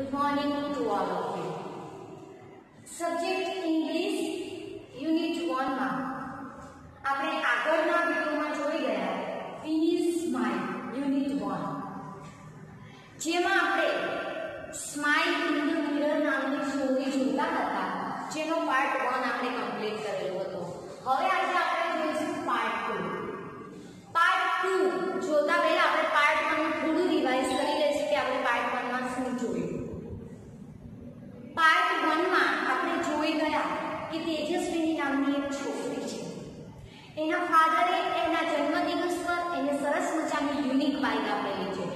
Good morning to all of you. Subject English Unit 1 માં આપણે આગળના વિડિયોમાં જોઈ ગયા. ફિનિશ સ્માઇલ યુનિટ 1 જેમાં આપણે સ્માઇલ ઇન ધ મિરર નામની સ્ટોરી જોતા હતા. જેનો પાર્ટ 1 આપણે કમ્પ્લીટ કરેલો હતો. હવે આજે આપણે જોઈશું પાર્ટ 2 પાર્ટ 2 જોતા પહેલા આપણે પાર્ટ 1 નું થોડું રિવાઇઝ કરી લઈશું કે આપણે પાર્ટ 1 માં શું જોયું પાર્ટ 1 માં આપણે જોઈ ગયા કે તેજસ્વીની નામની એક છોકરી છે. એના ફાધરે એના જન્મદિવસ પર એને સરસ મજાની યુનિક બાઇક આપેલી છે.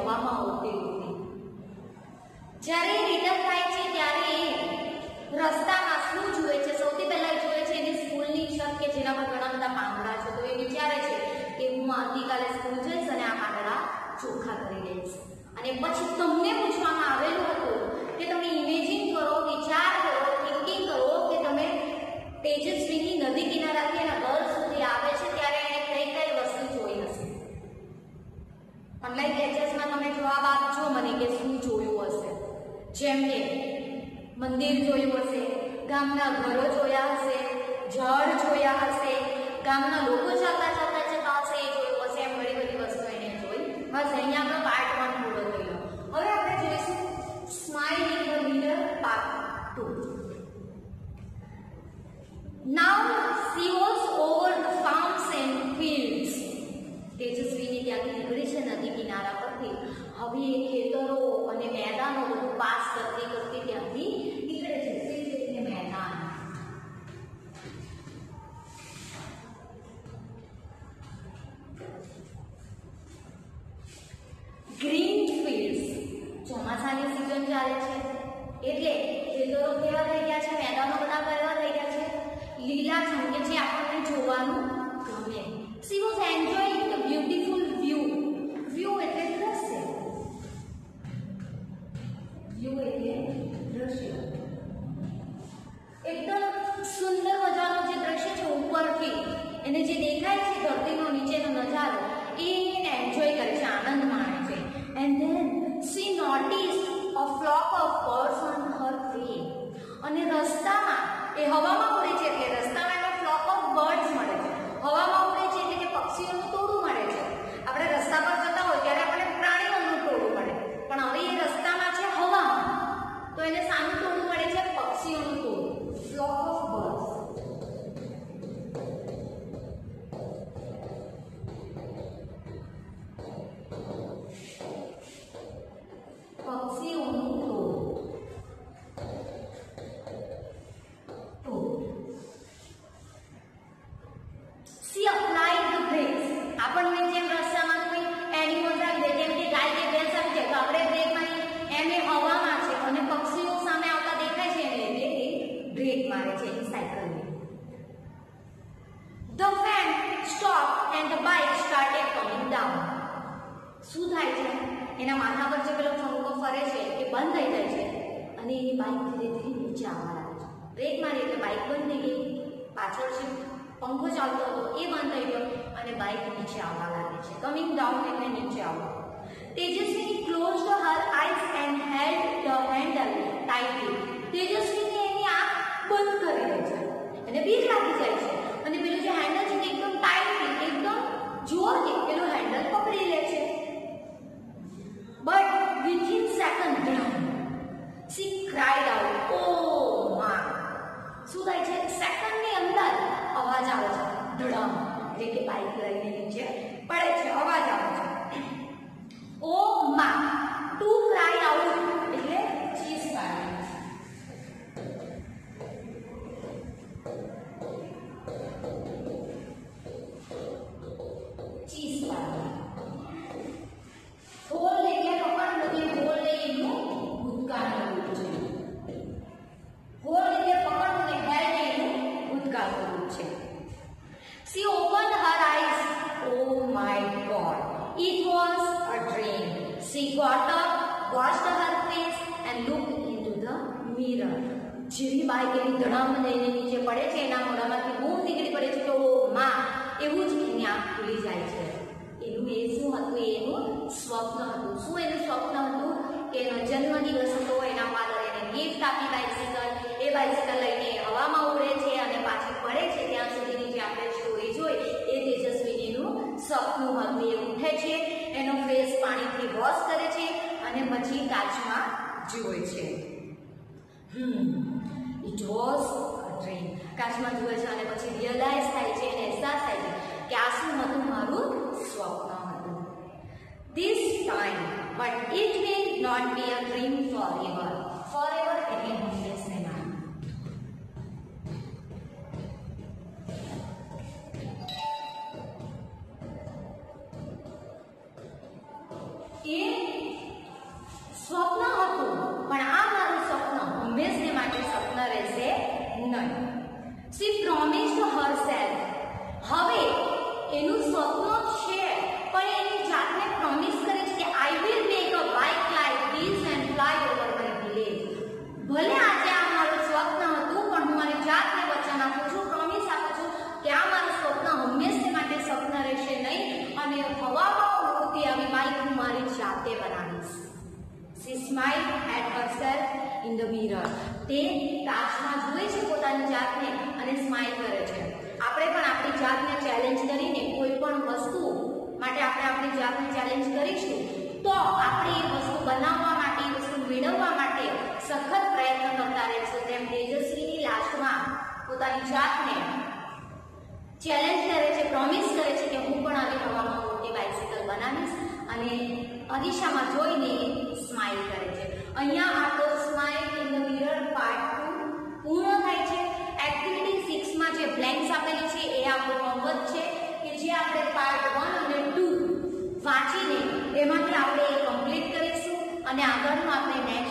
હવામાં ઉડતી હતી જ્યારે રિટર્ન થાય છે, ત્યારે એ રસ્તામાં શું જુએ છે? સૌથી પહેલા એ જુએ છે એની સ્કૂલની છત કે જેના પર ઘણા બધા પાંદડા છે. તો એ વિચારે છે કે હું આવતીકાલે સ્કૂલ જઈશ અને આ પાંદડા ચોખ્ખા કરી દઈશ. અને પછી તમને પૂછવામાં આવેલું હતું કે તમે ઇમેજિન કરો, વિચાર કરો થિંકિંગ કરો કે તમે તેજસ્વીની નદી કિનારાથી એના ઘર સુધી આવે છે ત્યારે એને કઈ કઈ વસ્તુ જોઈ હશે ઓનલાઈન લેક્ચર્સમાં તમે જવાબ આપજો મને કે શું જોયું હશે જેમ કે મંદિર જોયું હશે ગામના ઘરો જોયા હશે જળ જોયા હશે ગામના જોવાનું ગમે she was enjoying the beautiful view view એટલે દ્રશ્ય વ્યૂ એટલે દ્રશ્ય એકદમ સુંદર મજાનું જે દ્રશ્ય છે ઉપરથી એને જે દેખાય છે ધરતીનો નીચેનો નજારો એ એન્જોય કરે છે આનંદ માણે છે and then she notice a flock of birds on her way અને રસ્તામાં એ હવામાં ઉડે છે એટલે રસ્તામાં એને ફ્લોક ઓફ બર્ડ્સ હવામાં ઉડે છે એટલે કે પક્ષીઓનું ટોળું મળે છે આપણે રસ્તા પર જતા હોય ત્યારે આપણે પ્રાણીઓનું ટોળું મળે પણ હવે એ રસ્તામાં છે હવામાં તો એને સાનું ટોળું મળે છે પક્ષીઓનું ટોળું ફ્લોક ઓફ બર્ડ્સ પક્ષીઓનું ટોળું ટોળું સી અપ્લાઇડ ધ બ્રેક્સ આપણને જેમ રસ્તામાં કોઈ એનિમલ્સ આવી જાય જેમ કે ગાય કે ભેંસ આવી જાય તો આપણે બ્રેક મારી એમ એ હવામાં છે અને પક્ષીઓ સામે આવતા દેખાય છે એને એટલે એ બ્રેક મારે છે એની સાયકલની the fan stop and the bike started coming down શું થાય છે. એના માથા પર જે પેલો પંખો ફરે છે, એ બંધ થઈ જાય છે. અને એની બાઇક ધીરે ધીરે નીચે આવવા લાગે છે. બ્રેક મારી એટલે બાઇક બંધ થઈ ગઈ. પાછળ છે પંખો ચાલતો હતો, એ બંધ થઈ ગયો અને બાઇક નીચે આવવા લાગે છે. કમિંગ ડાઉન એટલે નીચે આવવા. તેજસ્વી ક્લોઝ હર આઈઝ એટલે કે લઈને નીચે પડે છે. She got up, washed her face and looked into the mirror. જેવી બાઈક એવી ધડામ લઈને નીચે પડે છે એના મોઢામાંથી બૂમ નીકળી પડે છે ઓ માં એવું જ એની આંખ ખુલી જાય છે. એનું એ શું હતું? એનું સ્વપ્ન હતું. શું એનું સ્વપ્ન હતું? કે એનો જન્મદિવસ હતો એના ફાધર એને ગિફ્ટ આપી બાઇસિકલ એ બાઇસિકલ લઈને હવામાં ઉડે છે અને પાછી પડે છે. ત્યાં સુધીની જે આપણે સ્ટોરી જોઈ. એ તેજસ્વીનીનું સપનું હતું એ ઉઠે છે. એનો ફેસ પાણીથી વોશ કરે છે અને પછી કાચમાં જુએ છે. હમ ઇટ વોઝ ડ્રીમ કાચમાં જુએ છે અને પછી રિયલાઇઝ થાય છે અને અહેસાસ થાય છે કે આ શું હતું, મારું સ્વપ્ન હતું. This time but it will not be a dream forever forever એટલે એ She smiled at herself in the mirror. તે કાચમાં જુએ છે પોતાની જાતને અને સ્માઇલ કરે છે. આપણે પણ આપણી જાતને ચેલેન્જ કરીને કોઈ પણ વસ્તુ માટે આપણે આપણી જાતને ચેલેન્જ કરીશું, તો આપણે એ વસ્તુ બનાવવા માટે, એ વસ્તુ મેળવવા માટે સખત પ્રયત્ન કરતા રહેશું. તેમ તેજસ્વીની લાસ્ટમાં પોતાની જાતને ચેલેન્જ કરે છે પ્રોમિસ કરે છે કે હું પણ આવી હવામાં મોટી બાઇસિકલ બનાવીશ. અને અરીસામાં જોઈને સ્માઇલ કરે છે. અહીંયા આ તો smile in the mirror part two પૂર્ણ થાય છે. એક્ટિવિટી સિક્સમાં જે બ્લેન્ક્સ આપેલી છે એ આપણો હોમવર્ક છે કે જે આપણે પાર્ટ વન અને ટુ વાંચીને એમાંથી આપણે એ કમ્પ્લીટ કરીશું અને આગળનું આપણે નેક્સ્ટ